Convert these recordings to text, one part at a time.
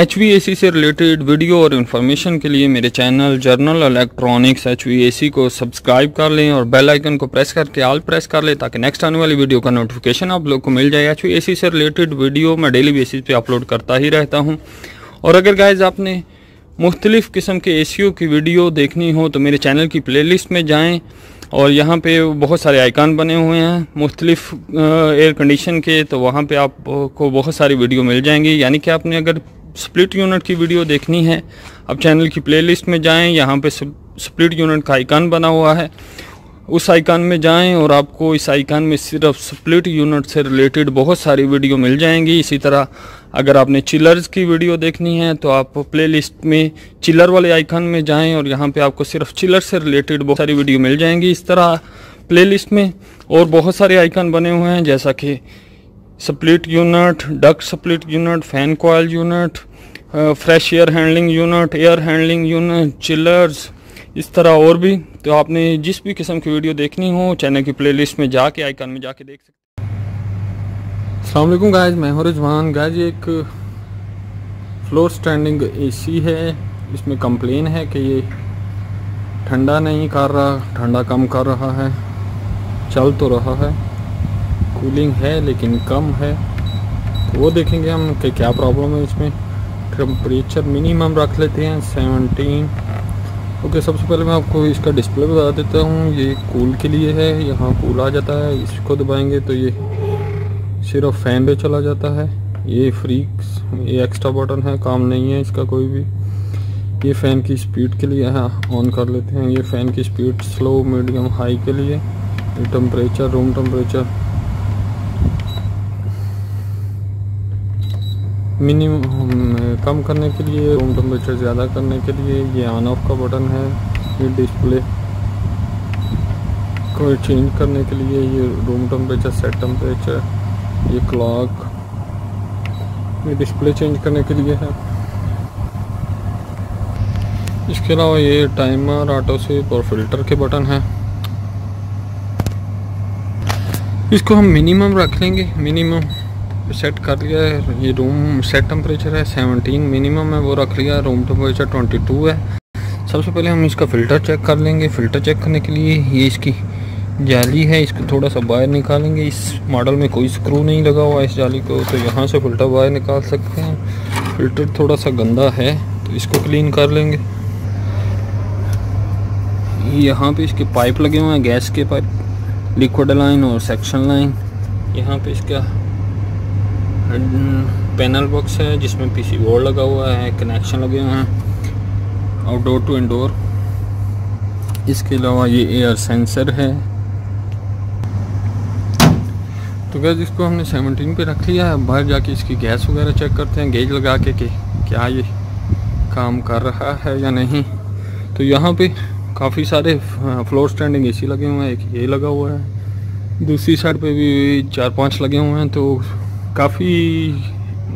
HVAC से related video और information के लिए मेरे चैनल जर्नल इलेक्ट्रॉनिक्स एच को सब्सक्राइब कर लें और बेल आइकन को प्रेस करके आल प्रेस कर लें ताकि नेक्स्ट आने वाली वीडियो का नोटिफिकेशन आप लोग को मिल जाए। HVAC से रिलेटेड वीडियो मैं डेली बेसिस पे अपलोड करता ही रहता हूँ। और अगर गाइज़ आपने मुख्तलिफ़ किस्म के ए की वीडियो देखनी हो तो मेरे चैनल की प्ले में जाएँ और यहाँ पे बहुत सारे आइकान बने हुए हैं। मुख्तलिफ़ एयर कंडीशन के तो वहाँ पे आपको बहुत सारी वीडियो मिल जाएँगी। यानी कि आपने अगर स्प्लिट यूनिट की वीडियो देखनी है। अब चैनल की प्लेलिस्ट में जाएँ, यहाँ पे स्प्लिट यूनिट का आइकान बना हुआ है। उस आइकान में जाएँ और आपको इस आइकान में सिर्फ़ स्प्लिट यूनिट से रिलेटेड बहुत सारी वीडियो मिल जाएँगी। इसी तरह अगर आपने चिलर्स की वीडियो देखनी है तो आप प्लेलिस्ट में चिलर वाले आइकान में जाएँ और यहाँ पे आपको सिर्फ़ चिलर से रिलेटेड बहुत सारी वीडियो मिल जाएँगी। इस तरह प्लेलिस्ट में और बहुत सारे आइकन बने हुए हैं, जैसा कि split unit duct split unit fan coil unit fresh air handling unit air handling unit chillers इस तरह और भी। तो आपने जिस भी किस्म की वीडियो देखनी हो, चैनल की प्लेलिस्ट में जाके आइकन में जाके देख सकते हैं। गायज मैं हूँ रिजवान। गायज एक फ्लोर स्टैंडिंग एसी है। इसमें कंप्लेन है कि ये ठंडा नहीं कर रहा, ठंडा कम कर रहा है। चल तो रहा है। कूलिंग है, लेकिन कम है। तो वो देखेंगे हम कि क्या प्रॉब्लम है इसमें। टेम्परेचर मिनिमम रख लेते हैं सेवनटीन ओके सबसे पहले मैं आपको इसका डिस्प्ले बता देता हूँ। ये कूल के लिए है, यहाँ कूल आ जाता है। इसको दबाएँगे तो ये सिर्फ़ फ़ैन पे चला जाता है। ये फ्री ये एक्स्ट्रा बटन है, काम नहीं है इसका कोई भी। ये फ़ैन की स्पीड के लिए, है ऑन कर लेते हैं। ये फ़ैन की स्पीड स्लो मीडियम हाई के लिए। टेम्परेचर रूम टेम्परेचर मिनिमम कम करने के लिए रूम टेम्परेचर ज़्यादा करने के लिए ये ऑन ऑफ़ का बटन है, ये डिस्प्ले को चेंज करने के लिए ये रूम टेम्परेचर सेट टेम्परेचर ये क्लॉक ये डिस्प्ले चेंज करने के लिए है। इसके अलावा ये टाइमर ऑटो सेव और फ़िल्टर के बटन हैं। इसको हम मिनिमम रख लेंगे मिनिमम सेट कर लिया है। ये रूम सेट टेम्परेचर है 17 मिनिमम है, वो रख लिया रूम टेम्परेचर 22 है। सबसे पहले हम इसका फ़िल्टर चेक कर लेंगे। फ़िल्टर चेक करने के लिए ये इसकी जाली है, इसको थोड़ा सा बाहर निकालेंगे। इस मॉडल में कोई स्क्रू नहीं लगा हुआ इस जाली को तो यहाँ से फ़िल्टर बाहर निकाल सकते हैं। फ़िल्टर थोड़ा सा गंदा है तो इसको क्लीन कर लेंगे। यहाँ पे इसके पाइप लगे हुए हैं, गैस के पाइप लिक्विड लाइन और सेक्शन लाइन यहाँ पे इसका पैनल बॉक्स है, जिसमें पीसी बोर्ड लगा हुआ है, कनेक्शन लगे हुए हैं आउटडोर टू इंडोर इसके अलावा ये एयर सेंसर है। तो गैस, इसको हमने 17 पे रख लिया है। बाहर जाके इसकी गैस वगैरह चेक करते हैं गेज लगा के कि क्या ये काम कर रहा है या नहीं। तो यहाँ पे काफ़ी सारे फ्लोर स्टैंडिंग एसी लगे हुए हैं, एक ये लगा हुआ है। दूसरी साइड पे भी चार पाँच लगे हुए हैं तो काफ़ी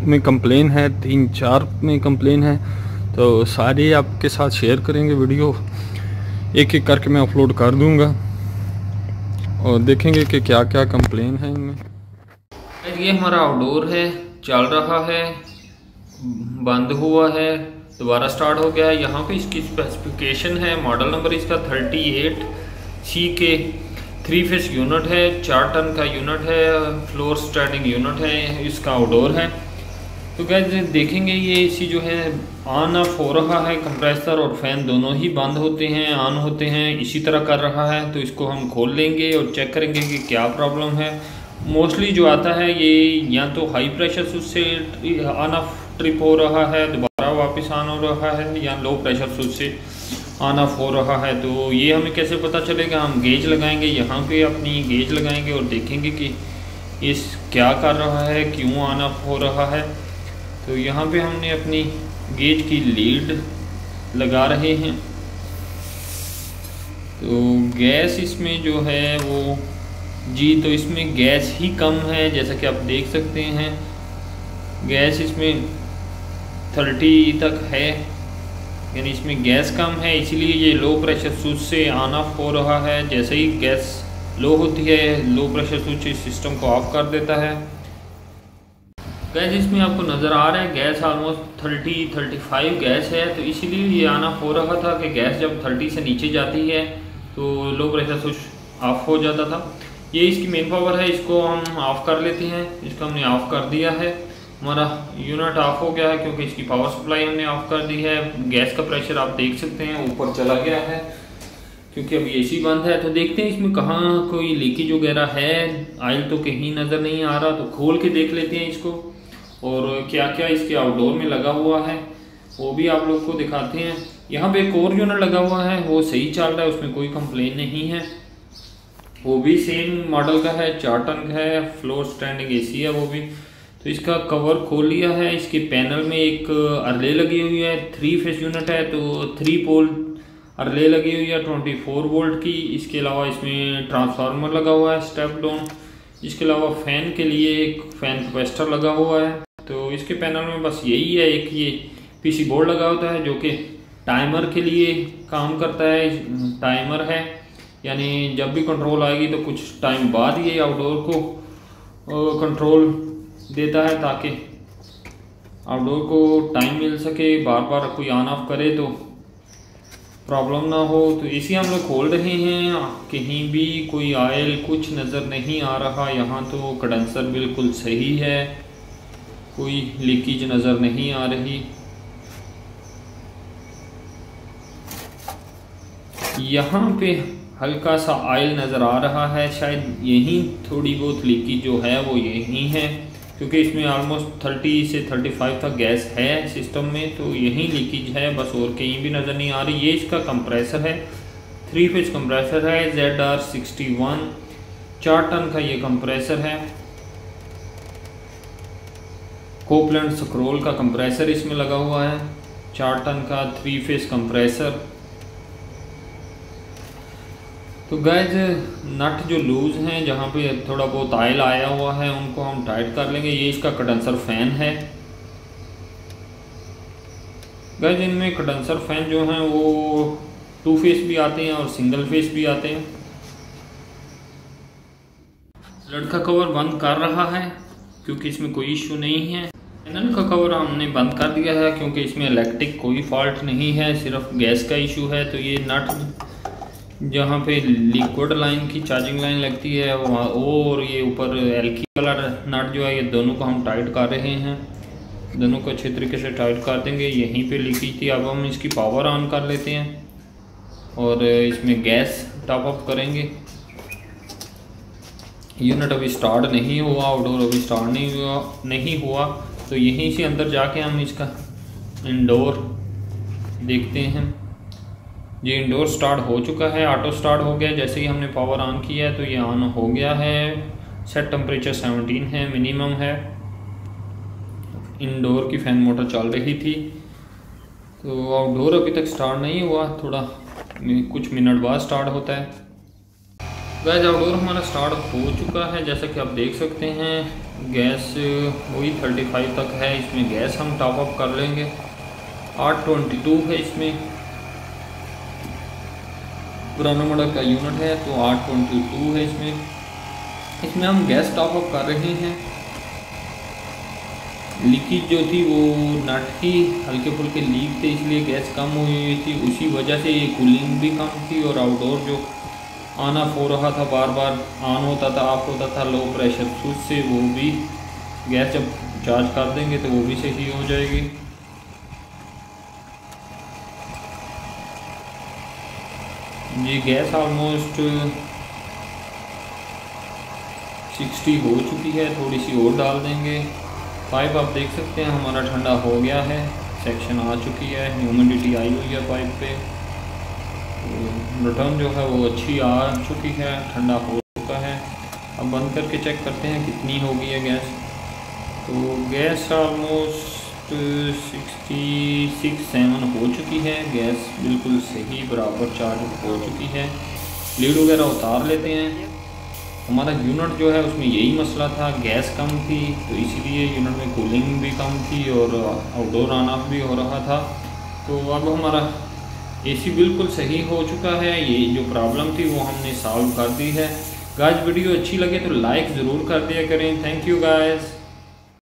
में कंप्लेन है, तीन चार में कंप्लेन है तो सारे आपके साथ शेयर करेंगे वीडियो एक एक करके मैं अपलोड कर दूँगा। और देखेंगे कि क्या क्या कंप्लेन है इनमें। ये हमारा आउटडोर है, चल रहा है, बंद हुआ है, दोबारा स्टार्ट हो गया है। यहाँ पे इसकी स्पेसिफिकेशन है मॉडल नंबर इसका thirty eight C K three phase unit है, चार टन का यूनिट है फ्लोर स्टैंडिंग यूनिट है, इसका आउटडोर है। तो गैस देखेंगे ये एसी जो है ऑन ऑफ़ हो रहा है कंप्रेसर और फ़ैन दोनों ही बंद होते हैं ऑन होते हैं, इसी तरह कर रहा है। तो इसको हम खोल लेंगे और चेक करेंगे कि क्या प्रॉब्लम है। मोस्टली जो आता है, ये या तो हाई प्रेशर से ऑन ऑफ़ ट्रिप हो रहा है, दोबारा वापस ऑन हो रहा है, या लो प्रेशर स्विच से ऑन ऑफ़ हो रहा है तो ये हमें कैसे पता चलेगा? हम गेज लगाएँगे, यहाँ पे अपनी गेज लगाएँगे और देखेंगे कि इस क्या कर रहा है, क्यों ऑन ऑफ़ हो रहा है। तो यहाँ पे हमने अपनी गेज की लीड लगा रहे हैं। तो गैस इसमें जो है वो, जी तो इसमें गैस ही कम है, जैसा कि आप देख सकते हैं। गैस इसमें थर्टी तक है। यानी इसमें गैस कम है, इसीलिए ये लो प्रेशर स्विच से ऑन ऑफ़ हो रहा है। जैसे ही गैस लो होती है लो प्रेशर स्विच इस सिस्टम को ऑफ़ कर देता है। गैस इसमें आपको नज़र आ रहा है, gas almost thirty thirty five gas है। तो इसीलिए ये आना हो रहा था कि गैस जब थर्टी से नीचे जाती है तो लो प्रेशर स्विच ऑफ़ हो जाता था। ये इसकी मेन पावर है, इसको हम ऑफ़ कर लेते हैं। इसको हमने ऑफ़ कर दिया है। हमारा यूनिट ऑफ़ हो गया है क्योंकि इसकी पावर सप्लाई हमने ऑफ़ कर दी है। गैस का प्रेशर आप देख सकते हैं, ऊपर चला गया है। क्योंकि अब एसी बंद है तो देखते हैं इसमें कहाँ कोई लीकेज वगैरह है। आयल तो कहीं नज़र नहीं आ रहा तो खोल के देख लेते हैं इसको। और क्या क्या इसके आउटडोर में लगा हुआ है, वो भी आप लोग को दिखाते हैं। यहाँ पे एक और यूनिट लगा हुआ है, वो सही चल रहा है, उसमें कोई कंप्लेन नहीं है। वो भी सेम मॉडल का है चार टन का है फ्लोर स्टैंडिंग एसी है वो भी। तो इसका कवर खोल लिया है। इसके पैनल में एक अरले लगी हुई है। थ्री फेस यूनिट है तो थ्री पोल अरले लगी हुई है ट्वेंटी फोर वोल्ट की। इसके अलावा इसमें ट्रांसफार्मर लगा हुआ है स्टेप डाउन इसके अलावा फ़ैन के लिए एक फ़ैन कैपेसिटर लगा हुआ है। तो इसके पैनल में बस यही है। एक ये पीसी बोर्ड लगा होता है, जो कि टाइमर के लिए काम करता है। टाइमर है, यानी जब भी कंट्रोल आएगी तो कुछ टाइम बाद ये आउटडोर को कंट्रोल देता है ताकि आउटडोर को टाइम मिल सके बार बार कोई ऑन ऑफ़ करे तो प्रॉब्लम ना हो। तो इसी हम लोग खोल रहे हैं। कहीं भी कोई आयल कुछ नज़र नहीं आ रहा। यहाँ तो कंडेंसर बिल्कुल सही है। कोई लीकेज नज़र नहीं आ रही। यहाँ पे हल्का सा आयल नज़र आ रहा है। शायद यहीं थोड़ी बहुत लीकेज जो है वो यहीं है। क्योंकि इसमें ऑलमोस्ट थर्टी से थर्टी फाइव तक गैस है सिस्टम में तो यही लीकेज है, बस और कहीं भी नज़र नहीं आ रही। ये इसका कंप्रेसर है थ्री फ़ेज़ कंप्रेसर है जेड आर सिक्सटी वन चार टन का ये कंप्रेसर है। कोपलैंड स्क्रोल का कंप्रेसर इसमें लगा हुआ है, चार टन का थ्री फ़ेज़ कंप्रेसर तो गैज नट जो लूज हैं, जहाँ पे थोड़ा बहुत आयल आया हुआ है, उनको हम टाइट कर लेंगे। ये इसका कंडेंसर फ़ैन है। गैज इनमें कंडेंसर फ़ैन जो हैं, वो टू फेस भी आते हैं और सिंगल फेस भी आते हैं। लड़का कवर बंद कर रहा है, क्योंकि इसमें कोई इश्यू नहीं है। पैनल का कवर हमने बंद कर दिया है, क्योंकि इसमें इलेक्ट्रिक कोई फॉल्ट नहीं है, सिर्फ़ गैस का इशू है। तो ये नट जहाँ पे लिक्विड लाइन की चार्जिंग लाइन लगती है, वहाँ और ये ऊपर एल्की वाला नट जो है, ये दोनों को हम टाइट कर रहे हैं। दोनों को अच्छे तरीके से टाइट कर देंगे। यहीं पे लीकेज थी, अब हम इसकी पावर ऑन कर लेते हैं और इसमें गैस टॉप अप करेंगे। यूनिट अभी स्टार्ट नहीं हुआ आउटडोर अभी स्टार्ट नहीं हुआ नहीं हुआ। तो यहीं से अंदर जाके हम इसका इंडोर देखते हैं। ये इंडोर स्टार्ट हो चुका है ऑटो स्टार्ट हो गया, जैसे ही हमने पावर ऑन किया है तो ये ऑन हो गया है। सेट टेम्परेचर 17 है मिनिमम है। इंडोर की फ़ैन मोटर चल रही थी। तो आउटडोर अभी तक स्टार्ट नहीं हुआ, थोड़ा कुछ मिनट बाद स्टार्ट होता है। गैस आउटडोर हमारा स्टार्ट हो चुका है, जैसा कि आप देख सकते हैं गैस वही 35 तक है, इसमें गैस हम टॉप अप कर लेंगे। आठ ट्वेंटी टू है इसमें। पुराना मॉडल का यूनिट है तो आठ ट्वेंटी टू है इसमें। इसमें हम गैस टॉप अप कर रहे हैं। लीकेज जो थी वो नट ही हल्के फुल्के लीक थे, इसलिए गैस कम हुई हुई थी। उसी वजह से ये कूलिंग भी कम थी और आउटडोर जो ऑफ़ हो रहा था बार बार ऑन होता था ऑफ़ होता था लो प्रेशर स्विच से वो भी गैस जब चार्ज कर देंगे तो वो भी सही हो जाएगी। ये गैस ऑलमोस्ट 60 हो चुकी है, थोड़ी सी और डाल देंगे। पाइप आप देख सकते हैं, हमारा ठंडा हो गया है सेक्शन आ चुकी है ह्यूमिडिटी आई हुई है पाइप पे। रिटर्न जो है वो अच्छी आ चुकी है, ठंडा हो चुका है। अब बंद करके चेक करते हैं कितनी होगी है गैस। तो gas almost sixty six seven हो चुकी है। गैस बिल्कुल सही बराबर चार्ज हो चुकी है। लीड वगैरह उतार लेते हैं। हमारा यूनिट जो है उसमें यही मसला था। गैस कम थी तो इसीलिए यूनिट में कूलिंग भी कम थी और आउटडोर ऑन ऑफ़ भी हो रहा था। तो अब हमारा एसी बिल्कुल सही हो चुका है। ये जो प्रॉब्लम थी वो हमने सॉल्व कर दी है। गाइस, वीडियो अच्छी लगे तो लाइक ज़रूर कर दिया करें। Thank you guys.